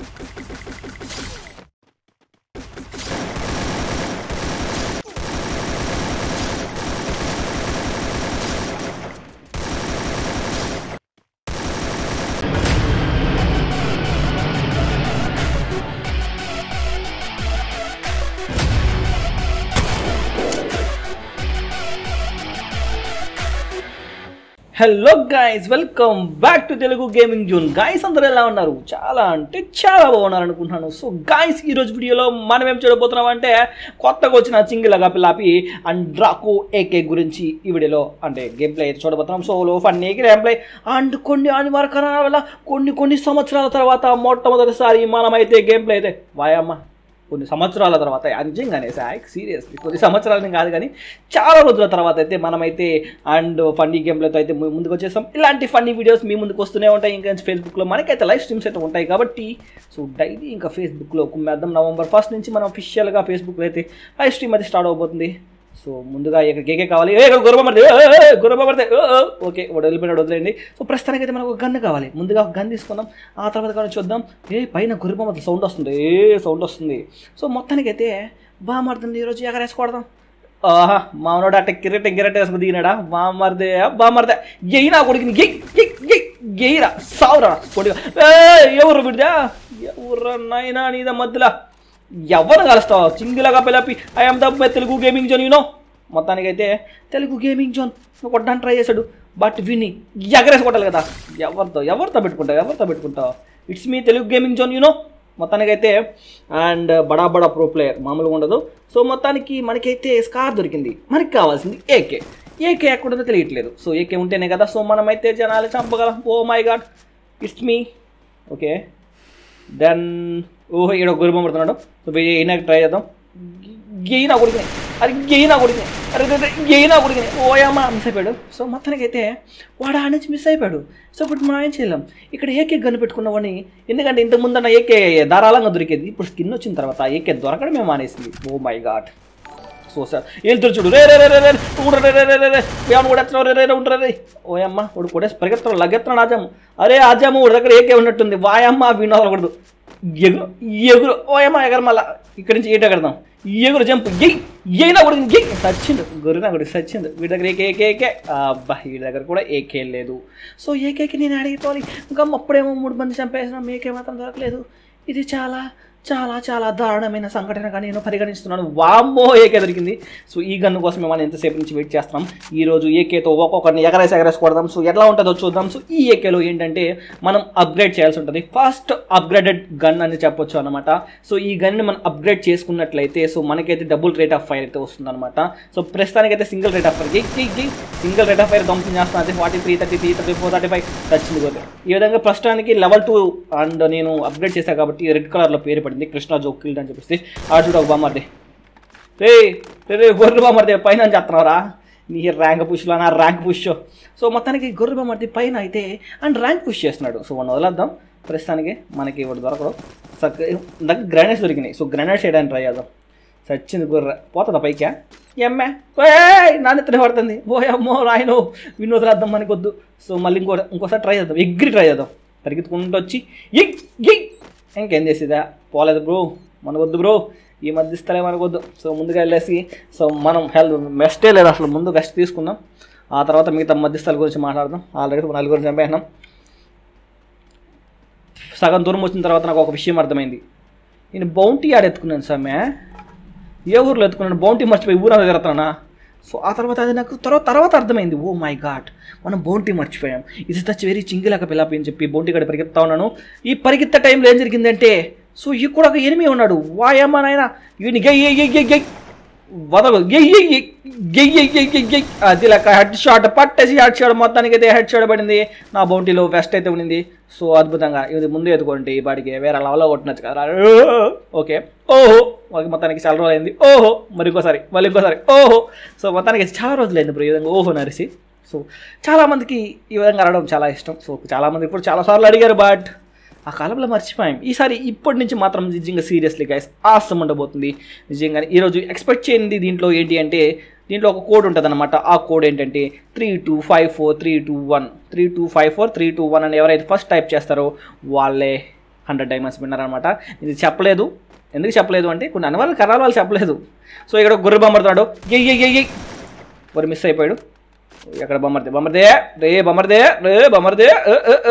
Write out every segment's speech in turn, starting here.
ハハハハ! Hello guys welcome back to Telugu gaming zone guys అందరూ ఎలా ఉన్నారు? చాలా అంటే చాలా బాగున్నారు అనుకుంటున్నాను సో గాయస్ ఈ రోజు వీడియోలో మనం ఏం చూడబోతున్నాం అంటే కొత్తగా వచ్చిన చింగిలగా పిల్లాపి అండ్ డ్రాకో ఏకే గురించి ఈ వీడియోలో అంటే గేమ్ ప్లే చూడబోతున్నాం. సో లో ఫన్నీ గేమ్ ప్లే అండ్ కొన్ని అనివార్య కారణాల వల్ల కొన్ని కొన్ని సంవత్సరాల తర్వాత మొట్టమొదటిసారి మనమైతే గేమ్ ప్లే అయితే వాయమ్మ. కొన్ని సంవత్సరాల తర్వాత నిజంగానే హ్యాక్ సీరియస్లీ కొన్ని సంవత్సరాలని కాదు కానీ చాలా రోజుల తర్వాత అయితే మనమైతే అండ్ ఫన్నీ గేమ్లతో అయితే ముందుకు వచ్చేసాం ఇలాంటి ఫన్నీ వీడియోస్ మీ ముందుకు వస్తూనే ఉంటాయి. ఇంకా ఫేస్బుక్లో మనకైతే లైవ్ స్ట్రీమ్స్ అయితే ఉంటాయి కాబట్టి సో డైలీ ఇంకా ఫేస్బుక్లో కుమ్మేద్దాం. నవంబర్ ఫస్ట్ నుంచి మనం అఫీషియల్గా ఫేస్బుక్లో అయితే లైవ్ స్ట్రీమ్ అయితే స్టార్ట్ అవబోతుంది. సో ముందుగా ఇక్కడ కేకే కావాలి. ఏ ఇక్కడ గుర్రమ పడితే పడితే ఓకే వాడు వెళ్ళిపోయినాడు వదిలేండి సో ప్రస్తుతానికి అయితే మనకు ఒక గన్ కావాలి. ముందుగా ఒక గన్ తీసుకుందాం. ఆ తర్వాత కానీ చూద్దాం. ఏ పైన గుర్రమ మొత్తం సౌండ్ వస్తుంది. ఏ సౌండ్ వస్తుంది. సో మొత్తానికైతే బాగా మారుతుంది ఈరోజు ఎగరేసుకోవడదాం ఆహా మామూలు అట్ట కిరెట్ కిరెట్ వేసుకుని దిగినాడా? బామర్దే బామర్దే. గెయినా కొడుకుని గెయ్ గెయ్ గెయ్ గెయిరా సావురా కొడుకు. ఎవరు బిడ్డా? ఎవరు నాయనా నీద మధ్యలో. ఎవరు కలుస్తావు? చింగిలగా పిల్లపి I'm the Telugu gaming zone you మొత్తానికైతే తెలుగు గేమింగ్ జోన్ కొట్టడానికి ట్రై చేశాడు. బట్ విని ఎగరేసి కొట్టాలి కదా. ఎవరితో? ఎవరితో పెట్టుకుంటావు? ఎవరితో పెట్టుకుంటావు? It's me Telugu gaming zone you మొత్తానికైతే అండ్ బడా బడా ప్రో ప్లేయర్ మామూలుగా ఉండదు. సో మొత్తానికి మనకైతే స్కార్ దొరికింది. మనకి కావాల్సింది ఏకే ఏకే ఎక్కడుందో తెలియట్లేదు. సో ఏకే ఉంటేనే కదా. సో మనమైతే జనాలు చంపగలం. ఓ my god it's me okay then ఓహో ఈడ గురుబొమ్మ పడుతున్నాడు సో అయినా ట్రై చేద్దాం. గెయినా కొడుకుని. అది గెయినా కొడుకుని. అరే అరే, అరే, ఓ కొడుకుని. మిస్ అయిపోయాడు. సో మొత్తానికైతే వాడు ఆ నుంచి మిస్ అయిపోయాడు. సో ఇప్పుడు మనం ఏం చేయలేం? ఇక్కడ ఏకే గన్ను పెట్టుకున్నవాడిని ఎందుకంటే ఇంతకుముందన్న ఏకే ధారాళంగా దొరికేది. ఇప్పుడు స్కిన్ వచ్చిన తర్వాత ఏకే దొరకడమే మానేసింది. Oh my God so sir వెళ్తురు చూడు. రే రే రే రే రే రే రే రే రే రే. కూడా రే రే రే రే ఓ అమ్మ ఇప్పుడు కూడా పరిగెత్తడం లగ్గెత్తున్నాడు ఆజాము అరే ఆజాము వాడి దగ్గర ఏకే ఉన్నట్టుంది. వాయమ్మ వినోదకూడదు ఎగురు ఎగురు. ఓయమ్మ ఎగర ఎగరు మళ్ళా. ఇక్కడి నుంచి ఏటో ఎగరదాం ఎగురు జంప్. ఎయ్ ఎయినా కూడా ఎయ్ సచ్చిండు గొర్రెనా కూడా సచ్చిండు. వీడి దగ్గర ఏకే ఏకే ఏకే. అబ్బా వీడి దగ్గర కూడా ఏకే లేదు. సో ఏకేకి నేను అడిగిపోవాలి. ఇంకా అప్పుడేమో మూడు మంది చంపేసినాం. ఏకే మాత్రం దొరకలేదు. ఇది చాలా చాలా చాలా దారుణమైన సంఘటనగా నేను పరిగణిస్తున్నాను. వామ్మో ఏకే దొరికింది. సో ఈ గన్ను కోసం మనం ఎంతసేపు నుంచి వెయిట్ చేస్తున్నాం. ఈ రోజు ఏకేతో ఒక్కొక్కరిని ఎగరేసి ఎగరేసి కొడదాం. సో ఎలా ఉంటుందో చూద్దాం. సో ఈ ఏకేలో ఏంటంటే మనం అప్గ్రేడ్ చేయాల్సి ఉంటుంది. ఫస్ట్ అప్గ్రేడెడ్ గన్ అని చెప్పొచ్చు అనమాట సో ఈ గన్ని మనం అప్గ్రేడ్ చేసుకున్నట్లయితే సో మనకైతే డబుల్ రేట్ ఆఫ్ ఫైర్ అయితే వస్తుందన్నమాట. సో ప్రస్తుతానికి అయితే single rate of fire. Single rate of fire ధ్వంసం చేస్తున్నది forty three thirty three thirty four thirty five. వచ్చింది పోతే ఈ విధంగా ప్రస్తుతానికి లెవెల్ టూ అండ్ నేను అప్గ్రేడ్ చేశాను కాబట్టి రెడ్ కలర్లో పేరు పడింది కృష్ణ జోకిల్డ్ అని చెప్పేసి. ఆడు చూడ ఒక బామ్మర్ది రే రే గొర్రె బామ్మర్ది పైన అని చెప్తున్నారా నీ ర్యాంక్ పుష్లో నా ర్యాంక్ పుష్ సో మొత్తానికి గొర్రె బామ్మర్ది పైన అయితే అండ్ ర్యాంక్ పుష్ చేస్తున్నాడు. సో మనం వదిలేద్దాం. ప్రస్తుతానికి మనకి ఇవి దొరకడు. సక్ దగ్గర గ్రానైట్స్ దొరికినాయి. సో గ్రానైట్స్ చేయడానికి ట్రై చేద్దాం. సచ్చింది గుర్ర. పోతుందా పైకా? ఎమ్మే ఓయ్ నాన్నెత్తనే పడుతుంది. ఓ అమ్మో రాయను. విన్ను వదిలేద్దాం సో మళ్ళీ ఇంకో ఇంకోసారి ట్రై చేద్దాం. ఎగ్రి ట్రై చేద్దాం. పరిగెత్తుకుంటూ వచ్చి ఎగ్ ఎగ్. ఇంకేం చేసేదా? పోలేదు బ్రో. మనకొద్దు బ్రో. ఈ మధ్య ఇస్తలే మనకు వద్దు సో ముందుగా వెళ్ళేసి సో మనం హెల్త్ బెస్టే లేదు అసలు. ముందు బెస్ట్ తీసుకుందాం. ఆ తర్వాత మిగతా మధ్యస్థల గురించి మాట్లాడదాం. ఆల్రెడీ నలుగురు చంపేసినాం. సగం దూరం వచ్చిన తర్వాత నాకు ఒక విషయం అర్థమైంది. నేను బౌంటీ ఆడ ఎత్తుకున్నాను సమ్మె ఏ ఊర్లో ఎత్తుకున్నాను? బౌంటీ మర్చిపోయి ఊరంతా తిరుగుతున్నానా? సో ఆ తర్వాత అది నాకు తర్వాత తర్వాత అర్థమైంది. ఓ మై గాడ్ మనం బౌంటీ మర్చిపోయాం. ఇది దచ్ వెరీ చింగిలాక పిల్లపి అని చెప్పి బౌంటీ గడ పరిగెత్తా ఉన్నాను. ఈ పరిగెత్త టైంలో ఏం జరిగిందంటే సో ఇక్కడ ఒక ఎనిమి ఉన్నాడు. వాయమ్మ నాయన? ఈయన గై గై గై గై వదలు హెడ్ షాట్ పట్టేసి హెడ్ షాట్ మొత్తానికి అయితే హెడ్ షాట్ పడింది. నా బౌంటీలో వెస్ట్ అయితే ఉండింది సో అద్భుతంగా ఇది ముందు ఎదుకోండి ఈ వేరే లెవెల్లో కొట్టినచ్చు కదా. ఓకే. ఓహో. మొత్తానికి చాలా రోజులు అయింది. ఓహో. మరి ఇంకోసారి మళ్ళీ ఇంకోసారి ఓహో. సో మొత్తానికి చాలా రోజులు అయింది ఇప్పుడు ఈ విధంగా. ఓహో నరిసి. సో చాలామందికి ఈ విధంగా అడగడం చాలా ఇష్టం. సో చాలామంది ఇప్పుడు చాలాసార్లు అడిగారు బట్ ఆ కాలంలో మర్చిపోయాం. ఈసారి ఇప్పటి నుంచి మాత్రం నిజంగా సీరియస్లీ గైస్ ఆసం ఉండబోతుంది. నిజంగా ఈరోజు ఎక్స్పెక్ట్ చేయండి దీంట్లో ఏంటి అంటే దీంట్లో ఒక కోడ్ ఉంటుందన్నమాట. ఆ కోడ్ ఏంటంటే three two five four three two one three two five four three two one అని ఎవరైతే ఫస్ట్ టైప్ చేస్తారో వాళ్ళే హండ్రెడ్ డైమండ్స్ విన్నారనమాట అనమాట ఇది చెప్పలేదు. ఎందుకు చెప్పలేదు అంటే కొన్ని అనవాళ్ళు కరాల వాళ్ళు చెప్పలేదు. సో ఇక్కడ గుర్రె బొమ్మడుతున్నాడు ఎయ్యి ఎయ్యి ఎయ్ మిస్ అయిపోయాడు. ఎక్కడ బొమ్మర్దే? బొమ్మర్దే? రే బొమ్మర్దే? రే బొమ్మర్దే?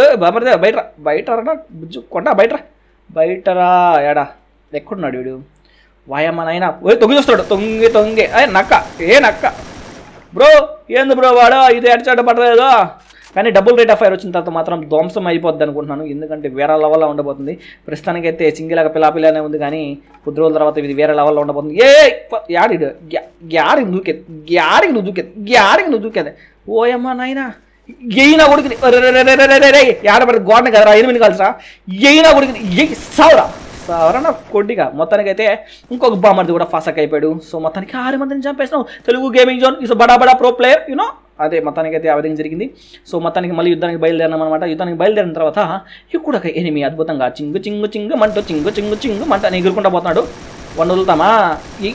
ఏ, బొమ్మర్దే బయట రా. బయట రా బుజ్జు కొండ బయట రా. బయట రా ఎడా ఎక్కడున్నాడు వీడు? వాయమ్మ ఓ తొంగి చూస్తాడు తొంగి తొంగి. ఏ నక్క. ఏ నక్క. బ్రో ఏంది బ్రో వాడు? ఇది ఎడచాట పడలేదో? కానీ డబుల్ రేట్ ఆఫ్ ఫైర్ వచ్చిన తర్వాత మాత్రం ధ్వంసం అయిపోద్ది అనుకుంటున్నాను. ఎందుకంటే వేరే లెవెల్లో ఉండబోతుంది. ప్రస్తుతానికైతే సింగిలాగా పిలాపిలానే ఉంది కానీ కొద్ది రోజుల తర్వాత ఇది వేరే లెవెల్లో ఉండబోతుంది. ఏ యాడి గ్యారి గ్యా- దూకేది గ్యారికి నువ్వు దూకేది గ్యాడికి నువ్వు దూకేది ఓయమ్మ నాయనా. ఎయినా కొడుకుని ఏడబడి గోడని కదరా ఎనిమిది కలిసిరా. ఎయినా కొడుకుని ఎయి సవరా. సావరా నా కొద్దిగా మొత్తానికైతే ఇంకొక బామర్ది కూడా ఫాసక్ అయిపోయాడు. సో మొత్తానికి ఆరు మందిని చంపేసినాం. తెలుగు గేమింగ్ జోన్ ఇస్ బడా బడా ప్రో ప్లేయర్ యూనో అదే మొత్తానికి అయితే ఆ విధంగా జరిగింది. సో మొత్తానికి మళ్ళీ యుద్ధానికి బయలుదేరినాం అనమాట యుద్ధానికి బయలుదేరిన తర్వాత ఇక్కడ ఒక ఎనిమి అద్భుతంగా చింగు చింగు చింగు మంటూ చింగు చింగు చింగు మంట అని ఎగురుకుంటా పోతున్నాడు. వన్ వదులుతామా? ఈ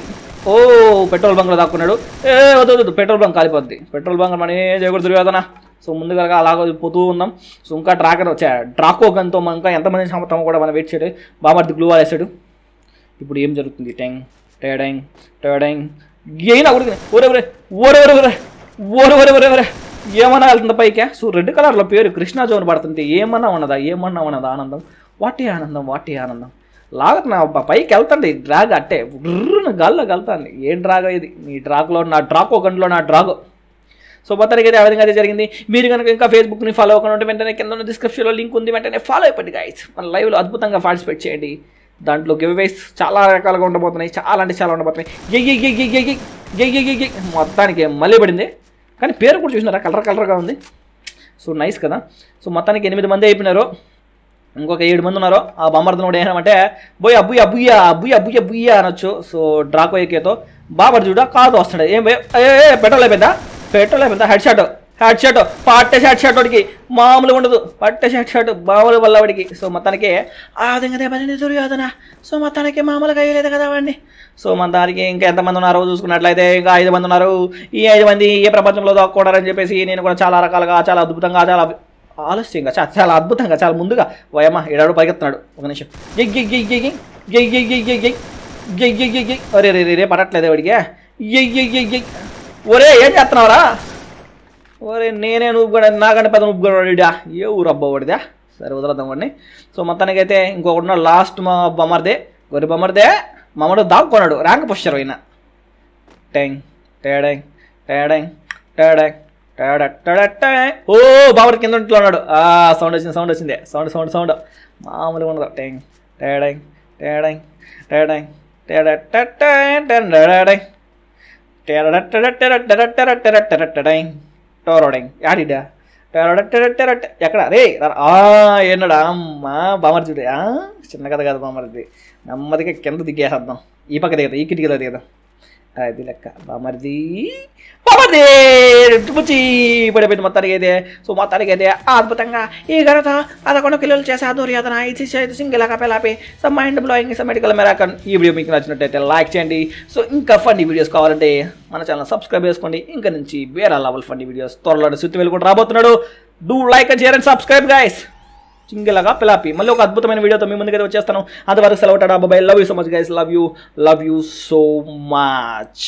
ఓ పెట్రోల్ బంక్లో దాక్కున్నాడు. ఏ వద్దు వద్దు పెట్రోల్ బంక్ కాలిపోద్ది. పెట్రోల్ బంక్ మనం ఏం చేయకూడదు దుర్యోధన. సో ముందుగా అలాగ పోతూ ఉన్నాం. సో ఇంకా ట్రాకర్ వచ్చా డ్రాకో గన్తో మనం ఇంకా ఎంతమంది చంపుతామో కూడా మనం వెయిట్ చేయడు బాబర్ది గ్లూ వేసాడు. ఇప్పుడు ఏం జరుగుతుంది? టెంగ్ టేడంగ్ టేడంగ్. అయినా ఉడికిన ఊరే ఊరే ఊరే ఊరే ఒరే ఒరే ఒరే ఒరే. ఏమన్నా వెళ్తుంది పైకే? సో రెడ్ కలర్లో పేరు కృష్ణా జోన్ పడుతుంది. ఏమన్నా ఉన్నదా? ఏమన్నా ఉన్నదా? ఆనందం. వాటి ఆనందం వాటి ఆనందం. లాగుతున్నా అబ్బా పైకి వెళ్తండి డ్రాగ్ అట్టే. ఉర్రున గాల్లోకి వెళ్తాను ఏం డ్రాగో ఇది? నీ డ్రాగ్లో నా డ్రాకో గంటలో నా డ్రాగో. సో మొత్తానికి అయితే ఆ విధంగా అయితే జరిగింది. మీరు కనుక ఇంకా ఫేస్బుక్ని ఫాలో అవ్వకుండా ఉంటే వెంటనే కింద ఉన్న డిస్క్రిప్షన్లో లింక్ ఉంది. వెంటనే ఫాలో అయిపోయింది గాయస్ మన లైవ్లో అద్భుతంగా పార్టిసిపేట్ చేయండి. దాంట్లో గివ్వేస్ చాలా రకాలుగా ఉండబోతున్నాయి చాలా అంటే చాలా ఉండబోతున్నాయి. మొత్తానికి మళ్ళీ పడింది. కానీ పేరు కూడా చూసినారా? కలర్ కలర్గా ఉంది. సో నైస్ కదా. సో మొత్తానికి ఎనిమిది మంది అయిపోయినారు. ఇంకొక ఏడు మంది ఉన్నారు. ఆ బొమ్మర్దనుడు ఏమంటే బోయ్ అబ్బుయ్య అబ్బుయ్య అబ్బుయ్య అబ్బుయ్య అబ్బుయ్య అనొచ్చు. సో డ్రాకో ఎక్కేతో బాబర్ చూడ కాదు వస్తాడు ఏం ఏ పెట్రోల్ అయిపోయిందా? పెట్రోల్ అయిపోయిందా? హెడ్ షాట్ హెడ్ షాట్ పట్టేసి హెడ్ షాట్ వాడికి మామూలుగా ఉండదు పట్టేసి హెడ్ షాట్ మామూలు వల్ల వాడికి సో మొత్తానికి ఆ విధంగా దెబ్బతింది దుర్యోధన సో మొత్తానికి మామూలుగా అయ్యలేదు కదా వాడిని సో మన దానికి ఇంకా ఎంతమంది ఉన్నారో చూసుకున్నట్లయితే ఇంకా ఐదు మంది ఉన్నారు ఈ ఐదు మంది ఏ ప్రపంచంలో దాక్కున్నారని చెప్పేసి నేను కూడా చాలా రకాలుగా చాలా అద్భుతంగా చాలా ఆలస్యంగా చాలా చాలా అద్భుతంగా చాలా ముందుగా వయమ ఏడాడు పరిగెత్తున్నాడు ఒక నిమిషం ఎయ్ ఎయ్ ఎయ్ ఎయ్ ఎయ్ ఎయ్ ఎయ్ ఎయ్ ఎయ్ ఎయ్ ఎయ్ ఎయ్ ఎయ్ ఎయ్ ఒరే రే రే రే పడట్లేదు వాడికి ఎయ్ ఎయ్ ఎయ్ ఎయ్ ఒరే ఏం చేస్తున్నావురా ఓరే నేనే నువ్వుగా నాకంటే పెద్ద నువ్వుగా వాడిడా ఏ ఊరు అబ్బా వాడిదా సరే వదలదాం వాడిని సో మొత్తానికైతే అయితే ఇంకొకటి లాస్ట్ మా బొమ్మర్దే గొర్రె బొమ్మర్దే మామడు దాక్కున్నాడు ర్యాంక్ పుష్చరు ఈయన టెంగ్ టేడంగ్ టేడంగ్ టేడంగ్ టేడ టేడ ఓ బాబర్ కింద ఇంట్లో ఉన్నాడు ఆ సౌండ్ వచ్చింది సౌండ్ వచ్చింది సౌండ్ సౌండ్ సౌండ్ మామూలుగా ఉండదు టెంగ్ టేడంగ్ టేడంగ్ టేడంగ్ టేడ టెంగ్ టెన్ టేడంగ్ టెడ టెడ టెడ టెడ టెడ టెడ టోరోడింగ్. యాడిడా ఎక్కడ? రే రా- ఏనాడా అమ్మా బామర్ చూడే చిన్న కథ కాదు బామర్ది నెమ్మదిగా కింద దిగేసేద్దాం. ఈ పక్క దిగదాం ఈ కిటికీలో దిగదాం. అది లెక్క బామర్ది బామర్ది టుపుచి పడిపోయింది మొత్తానికి అయితే సో మొత్తానికి అయితే అద్భుతంగా ఈ ఘనత పదకొండు కిలోలు చేసే దుర్యోధన ఇది single కపెలాపి so mind blowing so medical మెరాకన్ ఈ వీడియో మీకు నచ్చినట్టయితే లైక్ చేయండి. సో ఇంకా ఫండ్ వీడియోస్ కావాలంటే మన ఛానల్ సబ్స్క్రైబ్ చేసుకోండి. ఇంకా నుంచి వేరే లెవెల్ ఫన్నీ వీడియోస్ త్వరలో సుత్తి వెళ్ళి కూడా రాబోతున్నాడు. Do like and share and subscribe guys చింగిలగా పిలాపి. మళ్ళీ ఒక అద్భుతమైన వీడియోతో మీ ముందుకైతే వచ్చేస్తాను. అంతవరకు సెలవు టాటా బాబాయ్. Love you so much guys love you love you so much